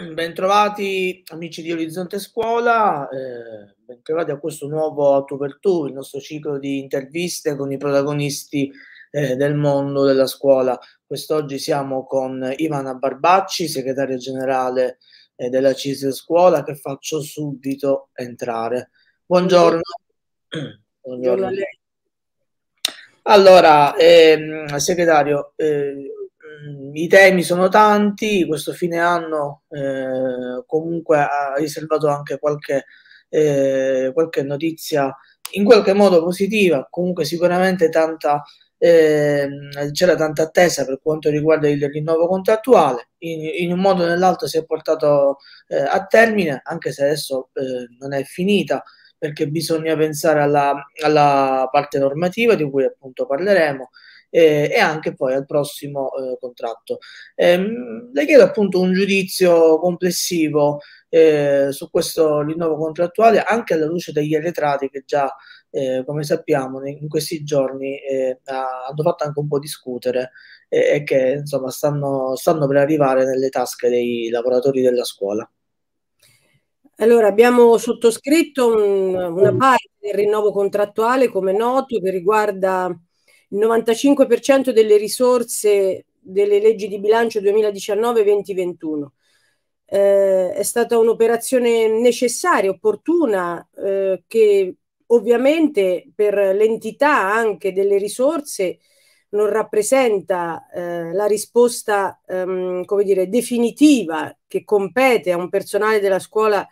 Bentrovati amici di Orizzonte Scuola, eh, bentrovati a questo nuovo Autovertù, il nostro ciclo di interviste con i protagonisti eh, del mondo della scuola. Quest'oggi siamo con Ivana Barbacci, segretaria generale eh, della CISE Scuola, che faccio subito entrare. Buongiorno. Buongiorno. Allora, ehm, segretario, eh, i temi sono tanti, questo fine anno eh, comunque ha riservato anche qualche, eh, qualche, notizia in qualche modo positiva, comunque sicuramente tanta, eh, c'era tanta attesa per quanto riguarda il rinnovo contrattuale, in, in un modo o nell'altro si è portato eh, a termine, anche se adesso eh, non è finita, perché bisogna pensare alla, alla parte normativa di cui appunto parleremo eh, e anche poi al prossimo eh, contratto. Ehm, le chiedo appunto un giudizio complessivo eh, su questo rinnovo contrattuale anche alla luce degli arretrati che già, eh, come sappiamo, in questi giorni eh, hanno fatto anche un po' discutere e che insomma stanno, stanno per arrivare nelle tasche dei lavoratori della scuola. Allora, abbiamo sottoscritto un, una parte del rinnovo contrattuale, come noto, che riguarda il 95% delle risorse delle leggi di bilancio 2019-2021. Eh, è stata un'operazione necessaria, opportuna, eh, che ovviamente per l'entità anche delle risorse non rappresenta eh, la risposta, ehm, come dire, definitiva che compete a un personale della scuola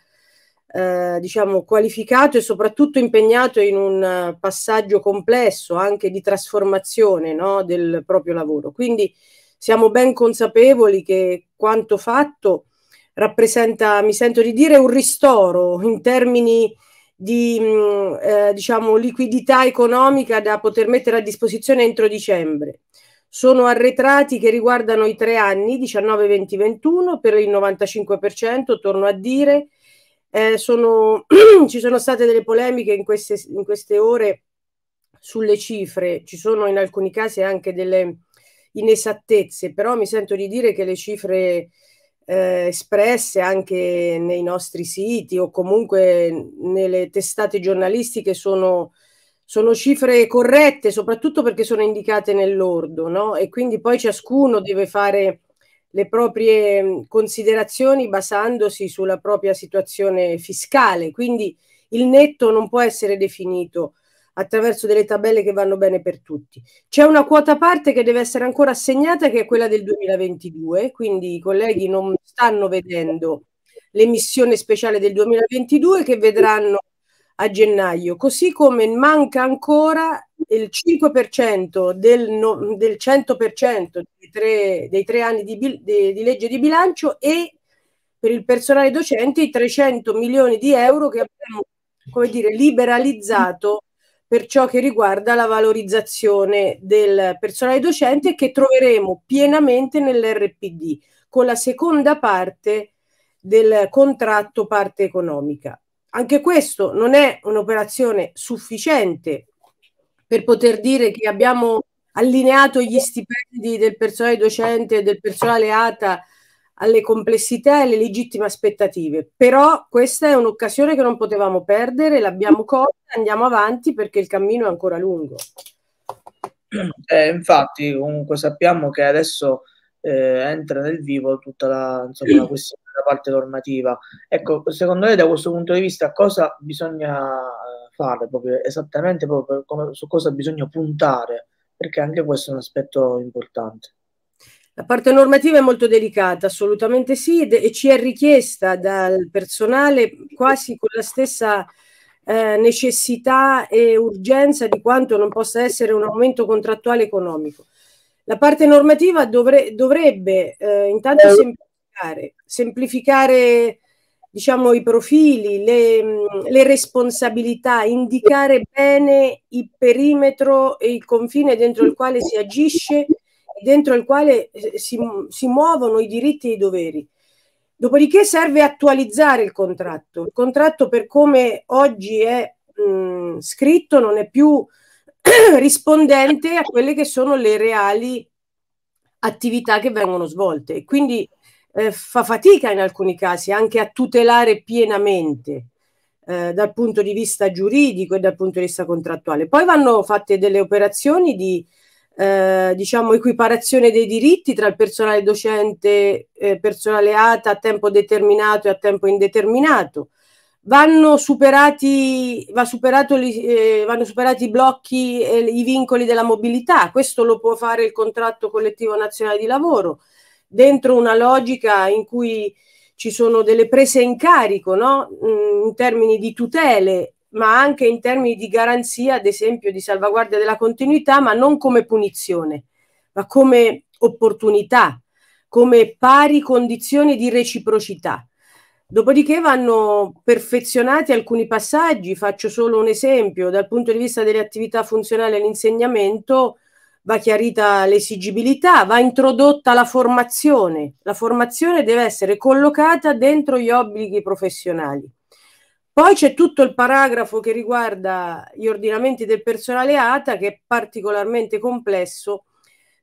eh, diciamo, qualificato e soprattutto impegnato in un passaggio complesso anche di trasformazione no, del proprio lavoro. Quindi siamo ben consapevoli che quanto fatto rappresenta, mi sento di dire, un ristoro in termini di mm, eh, diciamo, liquidità economica da poter mettere a disposizione entro dicembre. Sono arretrati che riguardano i tre anni, 19, 20, 21, per il 95%, torno a dire, eh, sono, ci sono state delle polemiche in queste, in queste ore sulle cifre, ci sono in alcuni casi anche delle inesattezze, però mi sento di dire che le cifre eh, espresse anche nei nostri siti o comunque nelle testate giornalistiche sono, sono cifre corrette, soprattutto perché sono indicate nell'ordo, no? E quindi poi ciascuno deve fare le proprie considerazioni basandosi sulla propria situazione fiscale. Quindi il netto non può essere definito attraverso delle tabelle che vanno bene per tutti. C'è una quota parte che deve essere ancora assegnata che è quella del 2022, quindi i colleghi non stanno vedendo l'emissione speciale del 2022 che vedranno a gennaio, così come manca ancora il 5% del, no, del 100% dei tre, dei tre anni di, di, di, legge di bilancio e per il personale docente i 300 milioni di euro che abbiamo come dire, liberalizzato per ciò che riguarda la valorizzazione del personale docente che troveremo pienamente nell'RPD con la seconda parte del contratto parte economica. Anche questo non è un'operazione sufficiente per poter dire che abbiamo allineato gli stipendi del personale docente e del personale ATA alle complessità e alle legittime aspettative. Però questa è un'occasione che non potevamo perdere, l'abbiamo colta, andiamo avanti perché il cammino è ancora lungo. Eh, infatti, comunque sappiamo che adesso eh, entra nel vivo tutta la, insomma, la questione della parte normativa. Ecco, secondo lei da questo punto di vista cosa bisogna fare proprio esattamente proprio come, su cosa bisogna puntare? Perché anche questo è un aspetto importante. La parte normativa è molto delicata, assolutamente sì, e ci è richiesta dal personale quasi con la stessa eh, necessità e urgenza di quanto non possa essere un aumento contrattuale economico. La parte normativa dovre, dovrebbe eh, intanto eh. semplificare, semplificare diciamo, i profili, le, le, responsabilità, indicare bene il perimetro e il confine dentro il quale si agisce, dentro il quale eh, si, si muovono i diritti e i doveri. Dopodiché serve attualizzare il contratto. Il contratto per come oggi è mh, scritto non è più rispondente a quelle che sono le reali attività che vengono svolte. Quindi eh, fa fatica in alcuni casi anche a tutelare pienamente eh, dal punto di vista giuridico e dal punto di vista contrattuale. Poi vanno fatte delle operazioni di eh, diciamo equiparazione dei diritti tra il personale docente, eh, personale ATA a tempo determinato e a tempo indeterminato. Vanno superati, va superato, eh, vanno superati i blocchi e i vincoli della mobilità. Questo lo può fare il contratto collettivo nazionale di lavoro dentro una logica in cui ci sono delle prese in carico no? Mm, in termini di tutele, ma anche in termini di garanzia, ad esempio di salvaguardia della continuità, ma non come punizione, ma come opportunità, come pari condizioni di reciprocità. Dopodiché vanno perfezionati alcuni passaggi, faccio solo un esempio, dal punto di vista delle attività funzionali all'insegnamento va chiarita l'esigibilità, va introdotta la formazione. La formazione deve essere collocata dentro gli obblighi professionali. Poi c'è tutto il paragrafo che riguarda gli ordinamenti del personale ATA che è particolarmente complesso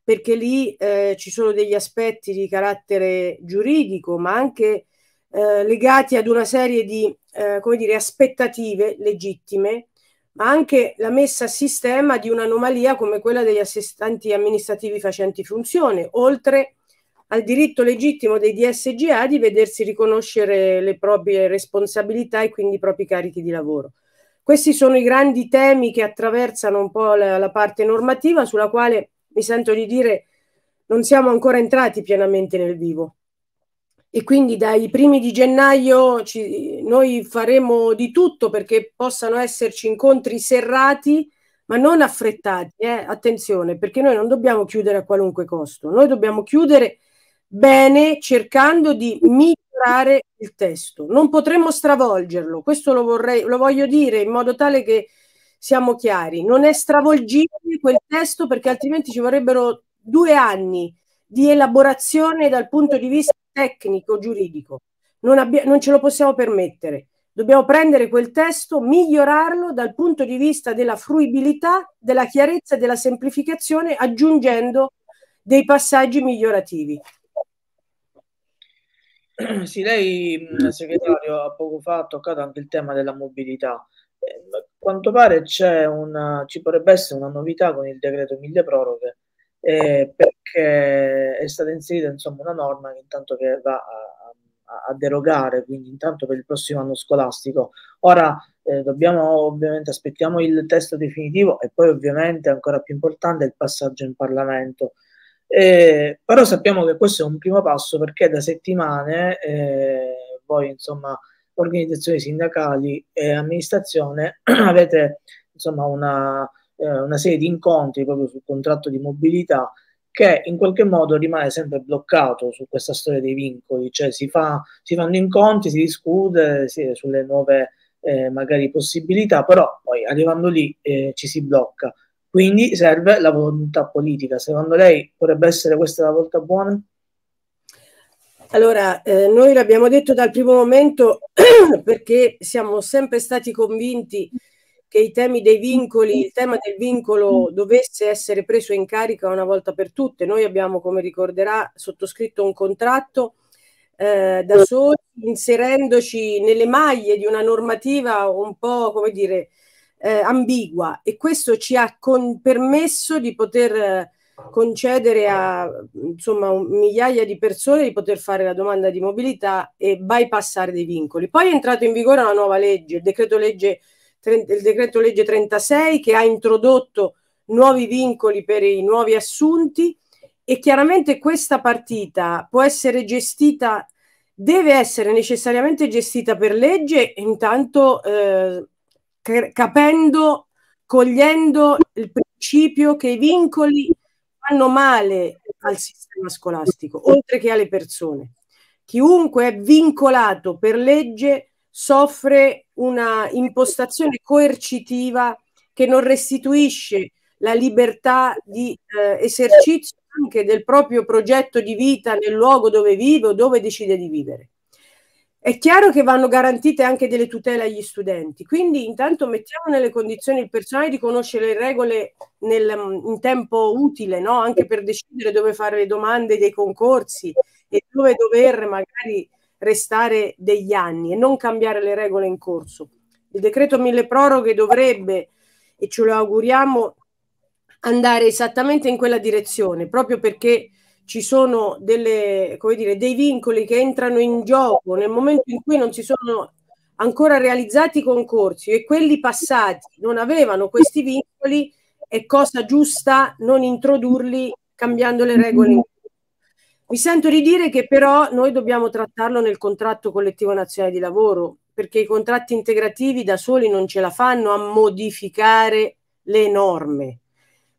perché lì eh, ci sono degli aspetti di carattere giuridico ma anche eh, legati ad una serie di eh, come dire, aspettative legittime ma anche la messa a sistema di un'anomalia come quella degli assistenti amministrativi facenti funzione, oltre al diritto legittimo dei DSGA di vedersi riconoscere le proprie responsabilità e quindi i propri carichi di lavoro. Questi sono i grandi temi che attraversano un po' la, la parte normativa sulla quale mi sento di dire non siamo ancora entrati pienamente nel vivo e quindi dai primi di gennaio ci, noi faremo di tutto perché possano esserci incontri serrati ma non affrettati, eh? attenzione, perché noi non dobbiamo chiudere a qualunque costo, noi dobbiamo chiudere bene cercando di migliorare il testo. Non potremmo stravolgerlo, questo lo, vorrei, lo voglio dire in modo tale che siamo chiari. Non è stravolgibile quel testo perché altrimenti ci vorrebbero due anni di elaborazione dal punto di vista tecnico, giuridico. Non, abbia, non ce lo possiamo permettere. Dobbiamo prendere quel testo, migliorarlo dal punto di vista della fruibilità, della chiarezza e della semplificazione, aggiungendo dei passaggi migliorativi. Sì, lei, segretario, ha poco fa toccato anche il tema della mobilità. Eh, a quanto pare una, ci potrebbe essere una novità con il decreto mille proroghe eh, perché è stata inserita insomma, una norma che intanto che va a, a, derogare, quindi intanto per il prossimo anno scolastico. Ora eh, dobbiamo ovviamente aspettiamo il testo definitivo e poi ovviamente ancora più importante il passaggio in Parlamento. Eh, però sappiamo che questo è un primo passo perché da settimane eh, voi insomma organizzazioni sindacali e amministrazione avete insomma una eh, una serie di incontri proprio sul contratto di mobilità che in qualche modo rimane sempre bloccato su questa storia dei vincoli, cioè si, fa, si fanno incontri, si discute si, sulle nuove eh, magari possibilità, però poi arrivando lì eh, ci si blocca. Quindi serve la volontà politica. Secondo lei potrebbe essere questa la volta buona? Allora, eh, noi l'abbiamo detto dal primo momento perché siamo sempre stati convinti che i temi dei vincoli, il tema del vincolo dovesse essere preso in carica una volta per tutte. Noi abbiamo, come ricorderà, sottoscritto un contratto eh, da soli, inserendoci nelle maglie di una normativa un po', come dire, eh, ambigua e questo ci ha permesso di poter eh, concedere a insomma migliaia di persone di poter fare la domanda di mobilità e bypassare dei vincoli. Poi è entrato in vigore una nuova legge, il decreto legge il decreto legge 36 che ha introdotto nuovi vincoli per i nuovi assunti e chiaramente questa partita può essere gestita, deve essere necessariamente gestita per legge, intanto eh, capendo, cogliendo il principio che i vincoli fanno male al sistema scolastico, oltre che alle persone. Chiunque è vincolato per legge soffre una impostazione coercitiva che non restituisce la libertà di eh, esercizio anche del proprio progetto di vita nel luogo dove vive o dove decide di vivere. È chiaro che vanno garantite anche delle tutele agli studenti, quindi intanto mettiamo nelle condizioni il personale di conoscere le regole nel, in tempo utile, no? anche per decidere dove fare le domande dei concorsi e dove dover magari restare degli anni e non cambiare le regole in corso. Il decreto mille proroghe dovrebbe, e ce lo auguriamo, andare esattamente in quella direzione, proprio perché ci sono delle, dire, dei vincoli che entrano in gioco nel momento in cui non si sono ancora realizzati i concorsi e quelli passati non avevano questi vincoli, è cosa giusta non introdurli cambiando le regole. Mi sento di dire che però noi dobbiamo trattarlo nel contratto collettivo nazionale di lavoro, perché i contratti integrativi da soli non ce la fanno a modificare le norme.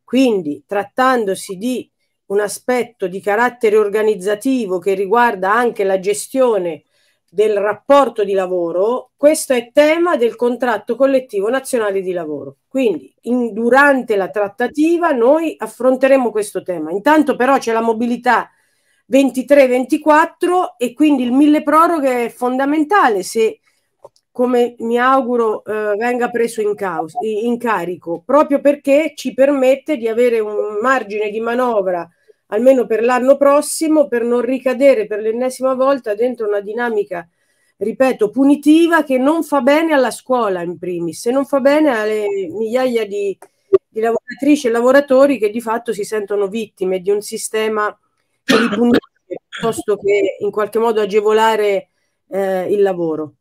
Quindi, trattandosi di un aspetto di carattere organizzativo che riguarda anche la gestione del rapporto di lavoro, questo è tema del contratto collettivo nazionale di lavoro. Quindi in, durante la trattativa noi affronteremo questo tema. Intanto però c'è la mobilità 23-24 e quindi il mille proroghe è fondamentale se come mi auguro eh, venga preso in, causa, in carico, proprio perché ci permette di avere un margine di manovra almeno per l'anno prossimo, per non ricadere per l'ennesima volta dentro una dinamica, ripeto, punitiva che non fa bene alla scuola in primis e non fa bene alle migliaia di, di lavoratrici e lavoratori che di fatto si sentono vittime di un sistema che li punisce piuttosto che in qualche modo agevolare eh, il lavoro.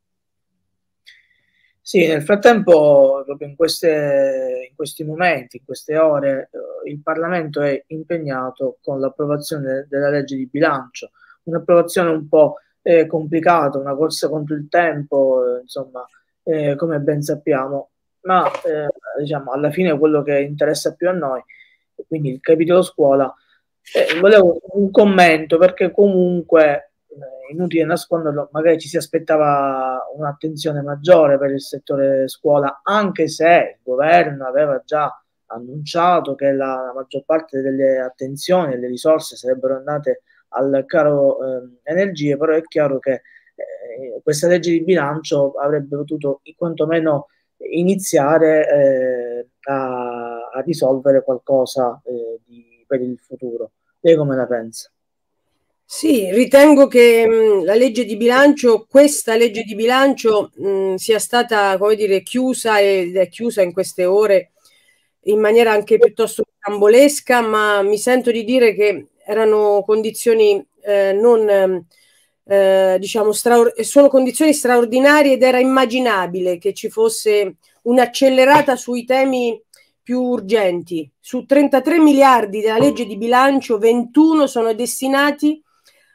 Sì, nel frattempo, proprio in, queste, in questi momenti, in queste ore, eh, il Parlamento è impegnato con l'approvazione della legge di bilancio, un'approvazione un po' eh, complicata, una corsa contro il tempo, eh, insomma, eh, come ben sappiamo, ma diciamo, alla fine quello che interessa più a noi, quindi il capitolo scuola, eh, volevo un commento perché comunque eh, inutile nasconderlo, magari ci si aspettava un'attenzione maggiore per il settore scuola, anche se il governo aveva già annunciato che la, maggior parte delle attenzioni e delle risorse sarebbero andate al caro eh, energie, però è chiaro che eh, questa legge di bilancio avrebbe potuto quantomeno iniziare eh, a, a, risolvere qualcosa eh, di, per il futuro. Lei come la pensa? Sì, ritengo che mh, la legge di bilancio, questa legge di bilancio mh, sia stata, come dire, chiusa ed è chiusa in queste ore in maniera anche piuttosto cambolesca, ma mi sento di dire che erano condizioni eh, non, eh, diciamo, straor- sono condizioni straordinarie ed era immaginabile che ci fosse un'accelerata sui temi più urgenti. Su 33 miliardi della legge di bilancio, 21 sono destinati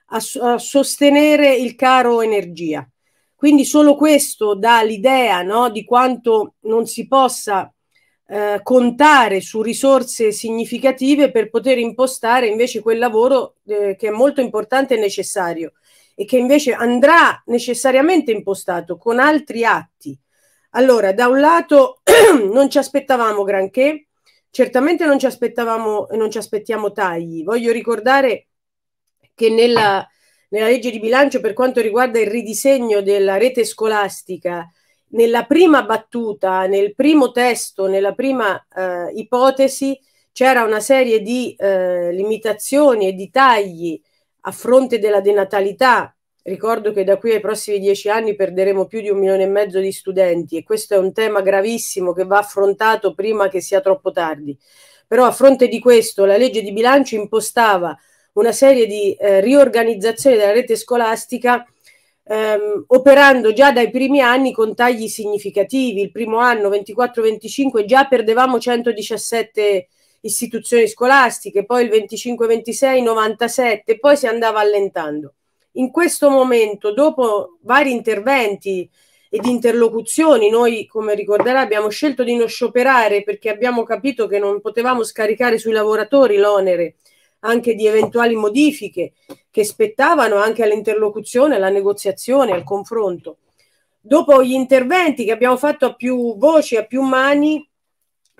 a, a sostenere il caro energia. Quindi solo questo dà l'idea no, di quanto non si possa eh, contare su risorse significative per poter impostare invece quel lavoro eh, che è molto importante e necessario e che invece andrà necessariamente impostato con altri atti. Allora, da un lato non ci aspettavamo granché, certamente non ci aspettavamo non ci aspettiamo tagli. Voglio ricordare che nella, nella legge di bilancio per quanto riguarda il ridisegno della rete scolastica, nella prima battuta, nel primo testo, nella prima eh, ipotesi, c'era una serie di eh, limitazioni e di tagli a fronte della denatalità. Ricordo che da qui ai prossimi dieci anni perderemo più di un milione e mezzo di studenti e questo è un tema gravissimo che va affrontato prima che sia troppo tardi. Però a fronte di questo la legge di bilancio impostava una serie di eh, riorganizzazioni della rete scolastica ehm, operando già dai primi anni con tagli significativi. Il primo anno 24-25 già perdevamo 117 istituzioni scolastiche, poi il 25-26 97, poi si andava allentando. In questo momento, dopo vari interventi ed interlocuzioni, noi, come ricorderà, abbiamo scelto di non scioperare perché abbiamo capito che non potevamo scaricare sui lavoratori l'onere anche di eventuali modifiche che spettavano anche all'interlocuzione, alla negoziazione, al confronto. Dopo gli interventi che abbiamo fatto a più voci, a più mani,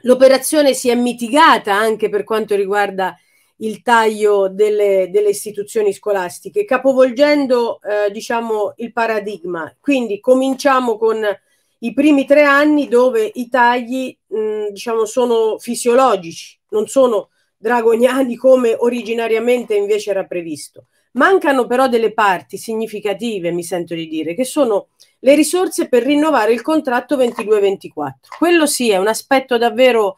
l'operazione si è mitigata anche per quanto riguarda il taglio delle, delle istituzioni scolastiche, capovolgendo eh, diciamo, il paradigma. Quindi cominciamo con i primi tre anni dove i tagli mh, diciamo, sono fisiologici, non sono dragoniani come originariamente invece era previsto. Mancano però delle parti significative, mi sento di dire, che sono le risorse per rinnovare il contratto 22-24. Quello sì è un aspetto davvero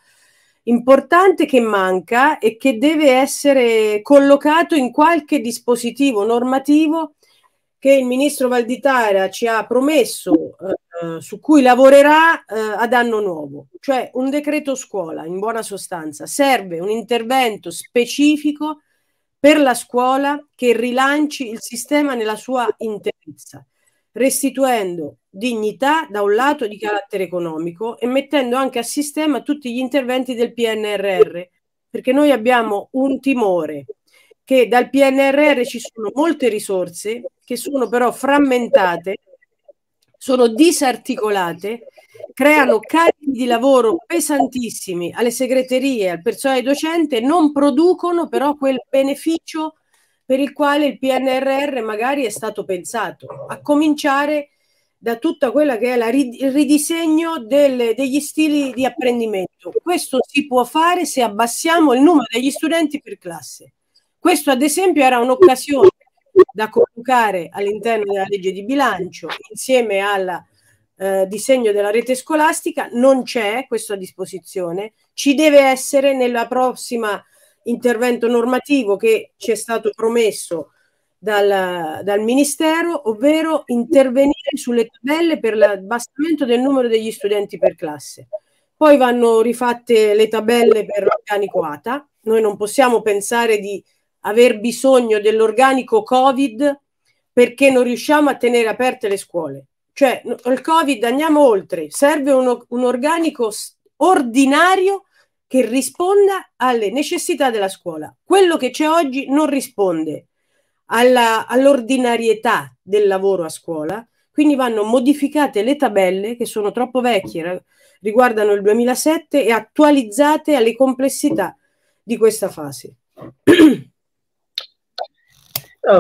importante che manca e che deve essere collocato in qualche dispositivo normativo che il ministro Valditara ci ha promesso, eh, su cui lavorerà eh, ad anno nuovo, cioè un decreto scuola, in buona sostanza. Serve un intervento specifico per la scuola che rilanci il sistema nella sua interezza, restituendo dignità da un lato di carattere economico e mettendo anche a sistema tutti gli interventi del PNRR, perché noi abbiamo un timore che dal PNRR ci sono molte risorse che sono però frammentate, sono disarticolate, creano carichi di lavoro pesantissimi alle segreterie, al personale docente, non producono però quel beneficio per il quale il PNRR magari è stato pensato, a cominciare da tutta quella che è la, il ridisegno delle, degli stili di apprendimento. Questo si può fare se abbassiamo il numero degli studenti per classe. Questo ad esempio era un'occasione da collocare all'interno della legge di bilancio insieme al eh, disegno della rete scolastica, non c'è questo a disposizione, ci deve essere nella prossima intervento normativo che ci è stato promesso dal, dal, Ministero, ovvero intervenire sulle tabelle per l'abbassamento del numero degli studenti per classe. Poi vanno rifatte le tabelle per l'organico ATA. Noi non possiamo pensare di aver bisogno dell'organico Covid perché non riusciamo a tenere aperte le scuole. Cioè, il Covid andiamo oltre, serve uno, un organico ordinario che risponda alle necessità della scuola. Quello che c'è oggi non risponde all'ordinarietà del lavoro a scuola, quindi vanno modificate le tabelle che sono troppo vecchie, riguardano il 2007 e attualizzate alle complessità di questa fase.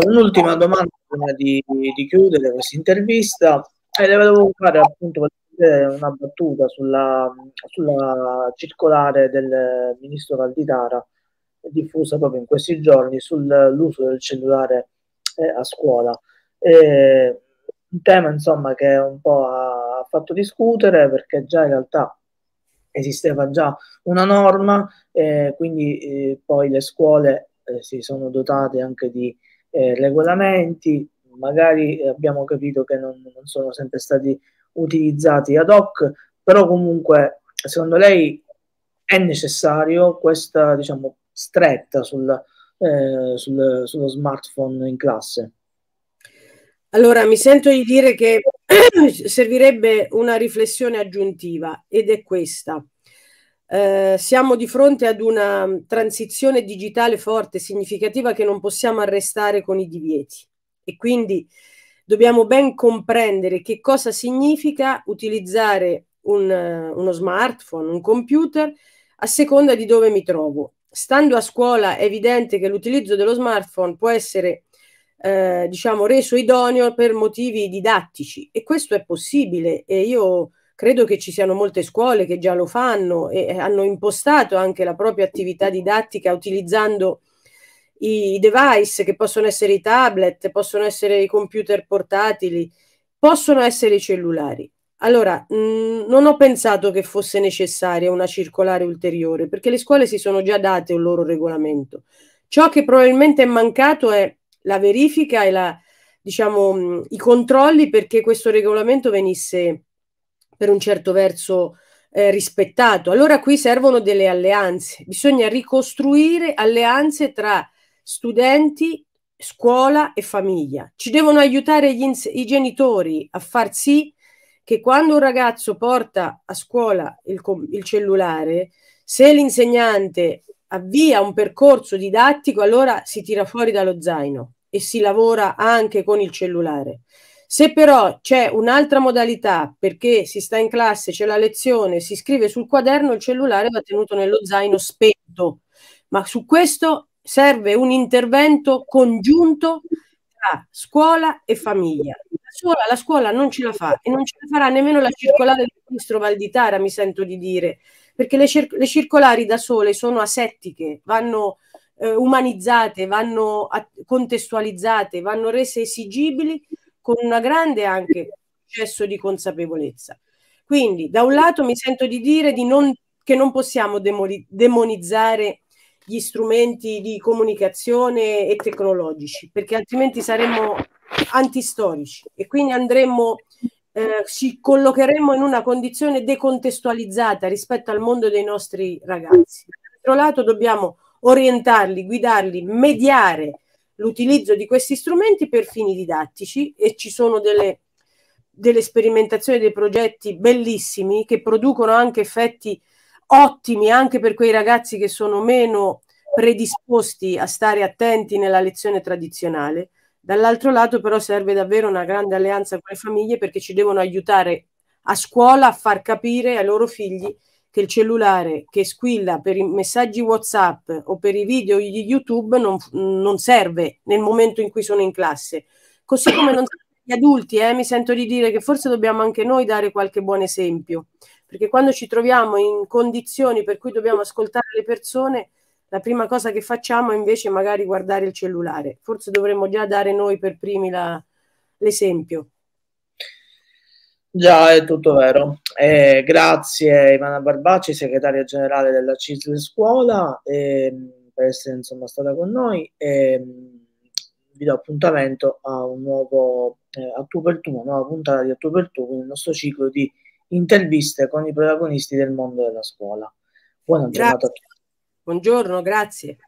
Un'ultima domanda prima di, di chiudere questa intervista. Eh, le volevo fare appunto una battuta sulla, sulla circolare del ministro Valditara diffusa proprio in questi giorni sull'uso del cellulare eh, a scuola. Eh, un tema insomma che un po' ha fatto discutere perché già in realtà esisteva già una norma, eh, quindi poi le scuole eh, si sono dotate anche di eh, regolamenti, magari abbiamo capito che non, non, sono sempre stati utilizzati ad hoc, però comunque secondo lei è necessario questa diciamo, stretta sul, eh, sul, sullo smartphone in classe? Allora, mi sento di dire che servirebbe una riflessione aggiuntiva ed è questa. Eh, siamo di fronte ad una transizione digitale forte, significativa, che non possiamo arrestare con i divieti. E quindi dobbiamo ben comprendere che cosa significa utilizzare un, uno smartphone, un computer, a seconda di dove mi trovo. Stando a scuola è evidente che l'utilizzo dello smartphone può essere eh, diciamo reso idoneo per motivi didattici e questo è possibile e io Credo che ci siano molte scuole che già lo fanno e hanno impostato anche la propria attività didattica utilizzando i device che possono essere i tablet, possono essere i computer portatili, possono essere i cellulari. Allora, mh, mm, non ho pensato che fosse necessaria una circolare ulteriore, perché le scuole si sono già date un loro regolamento. Ciò che probabilmente è mancato è la verifica e la, diciamo, mh, mm, i controlli perché questo regolamento venisse per un certo verso eh, rispettato. Allora qui servono delle alleanze, bisogna ricostruire alleanze tra studenti, scuola e famiglia. Ci devono aiutare i genitori a far sì che quando un ragazzo porta a scuola il, il cellulare, se l'insegnante avvia un percorso didattico, allora si tira fuori dallo zaino e si lavora anche con il cellulare. Se però c'è un'altra modalità perché si sta in classe, c'è la lezione, si scrive sul quaderno, il cellulare va tenuto nello zaino spento. Ma su questo serve un intervento congiunto tra scuola e famiglia. Da sola la scuola non ce la fa e non ce la farà nemmeno la circolare del ministro Valditara, mi sento di dire, perché le, cir- le circolari da sole sono asettiche, vanno eh, umanizzate, vanno contestualizzate, vanno rese esigibili con una grande anche processo di consapevolezza. Quindi, da un lato mi sento di dire di non, che non possiamo demonizzare gli strumenti di comunicazione e tecnologici, perché altrimenti saremmo antistorici e quindi andremmo, eh, ci collocheremmo in una condizione decontestualizzata rispetto al mondo dei nostri ragazzi. Dall'altro lato dobbiamo orientarli, guidarli, mediare l'utilizzo di questi strumenti per fini didattici e ci sono delle, delle sperimentazioni, dei progetti bellissimi che producono anche effetti ottimi anche per quei ragazzi che sono meno predisposti a stare attenti nella lezione tradizionale. Dall'altro lato però serve davvero una grande alleanza con le famiglie perché ci devono aiutare a scuola a far capire ai loro figli che il cellulare che squilla per i messaggi WhatsApp o per i video di YouTube non, non serve nel momento in cui sono in classe. Così come non serve agli adulti, eh, mi sento di dire che forse dobbiamo anche noi dare qualche buon esempio perché quando ci troviamo in condizioni per cui dobbiamo ascoltare le persone, la prima cosa che facciamo è invece magari guardare il cellulare. Forse dovremmo già dare noi per primi la, l'esempio. Già, è tutto vero. Eh, grazie Ivana Barbacci, segretaria generale della CISL Scuola, eh, per essere insomma, stata con noi. Eh, vi do appuntamento a un nuovo eh, a tu per tu, una nuova puntata di A tu per tu, il nostro ciclo di interviste con i protagonisti del mondo della scuola. Buona giornata a tutti. Buongiorno, grazie.